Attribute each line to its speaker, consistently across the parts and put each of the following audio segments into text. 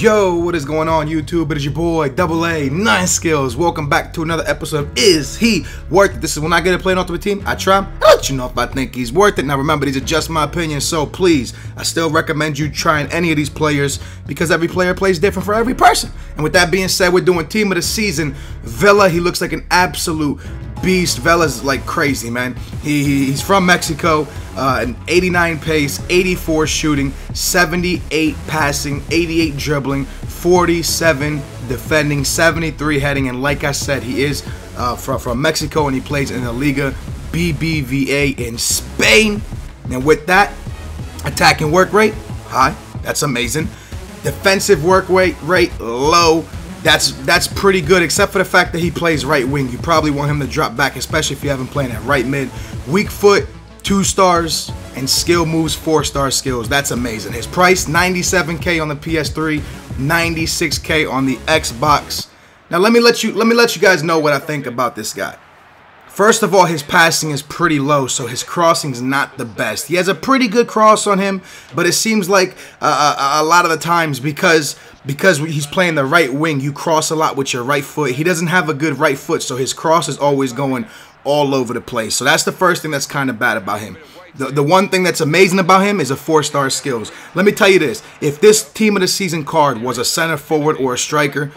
Speaker 1: Yo, what is going on YouTube? It is your boy, Double A, 9 Skills. Welcome back to another episode of Is He Worth It? This is when I get to play an Ultimate Team, I try, I let you know if I think he's worth it. Now remember, these are just my opinions, so please, I still recommend you trying any of these players because every player plays different for every person. And with that being said, we're doing Team of the Season. Vela, he looks like an absolute beast. Vela's like crazy, man. He, he's from Mexico. Uh, an 89 pace, 84 shooting, 78 passing, 88 dribbling, 47 defending, 73 heading, and like I said, he is uh, from, from Mexico and he plays in the Liga BBVA in Spain. And with that, attacking work rate, high. That's amazing. Defensive work rate, rate low that's that's pretty good, except for the fact that he plays right wing. You probably want him to drop back, especially if you haven't played at right mid. Weak foot, two stars, and skill moves, four star skills. That's amazing. His price, 97k on the PS3, 96k on the Xbox. Now let me let you let me let you guys know what I think about this guy. First of all, his passing is pretty low, so his crossing's not the best. He has a pretty good cross on him, but it seems like uh, a, a lot of the times because because he's playing the right wing, you cross a lot with your right foot. He doesn't have a good right foot, so his cross is always going all over the place. So that's the first thing that's kind of bad about him. The, the one thing that's amazing about him is a four-star skills. Let me tell you this. If this team of the season card was a center forward or a striker,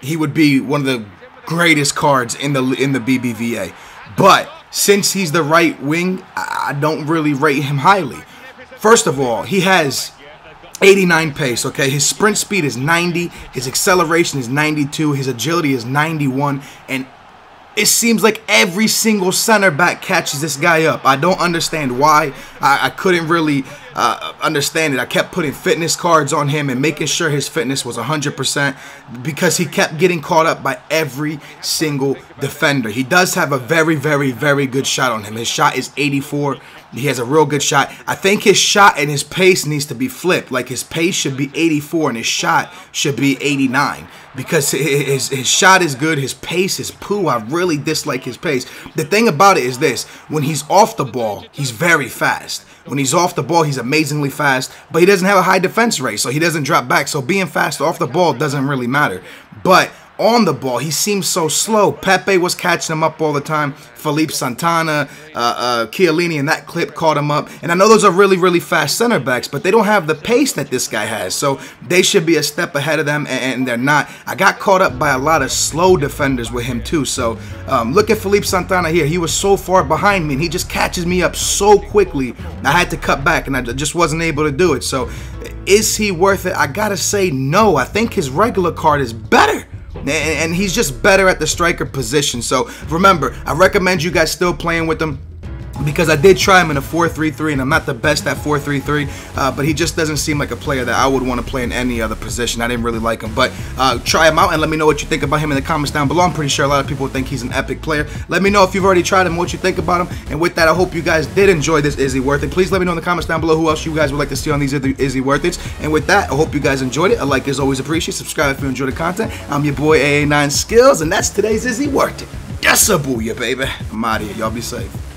Speaker 1: he would be one of the greatest cards in the in the BBVA. But since he's the right wing, I don't really rate him highly. First of all, he has 89 pace, okay? His sprint speed is 90, his acceleration is 92, his agility is 91, and it seems like every single center back catches this guy up. I don't understand why. I, I couldn't really uh, understand it. I kept putting fitness cards on him and making sure his fitness was 100% because he kept getting caught up by every single defender. He does have a very, very, very good shot on him. His shot is 84. He has a real good shot. I think his shot and his pace needs to be flipped. Like his pace should be 84 and his shot should be 89 because his, his shot is good. His pace is poo. I really dislike his pace. The thing about it is this. When he's off the ball, he's very fast. When he's off the ball, he's amazingly fast, but he doesn't have a high defense rate, so he doesn't drop back. So being fast off the ball doesn't really matter. But on the ball. He seems so slow. Pepe was catching him up all the time. Felipe Santana, uh, uh, Chiellini in that clip caught him up. And I know those are really, really fast center backs, but they don't have the pace that this guy has. So they should be a step ahead of them, and, they're not. I got caught up by a lot of slow defenders with him, too. So um, look at Felipe Santana here. He was so far behind me, and he just catches me up so quickly. I had to cut back, and I just wasn't able to do it. So is he worth it? I got to say no. I think his regular card is better and he's just better at the striker position. So remember, I recommend you guys still playing with him because I did try him in a 4-3-3 and I'm not the best at 4-3-3 uh, but he just doesn't seem like a player that I would want to play in any other position. I didn't really like him but uh, try him out and let me know what you think about him in the comments down below. I'm pretty sure a lot of people think he's an epic player. Let me know if you've already tried him what you think about him and with that I hope you guys did enjoy this Is He Worth It. Please let me know in the comments down below who else you guys would like to see on these Is He Worth It and with that I hope you guys enjoyed it. A like is always appreciated. Subscribe if you enjoy the content. I'm your boy AA9 Skills and that's today's Is He Worth It. Yes a booyah baby. I'm out of here. Y'all be safe